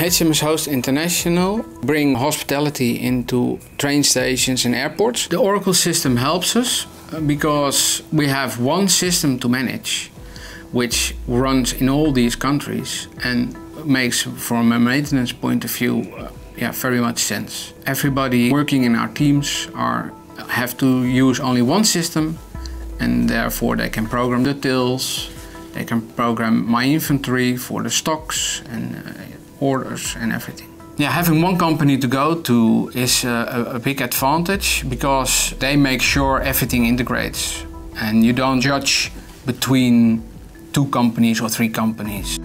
HMS Host International bring hospitality into train stations and airports. The Oracle system helps us uh, because we have one system to manage which runs in all these countries and makes from a maintenance point of view uh, yeah very much sense. Everybody working in our teams are have to use only one system and therefore they can program the tills, they can program my inventory for the stocks and uh, orders and everything. Yeah, having one company to go to is a, a big advantage because they make sure everything integrates and you don't judge between two companies or three companies.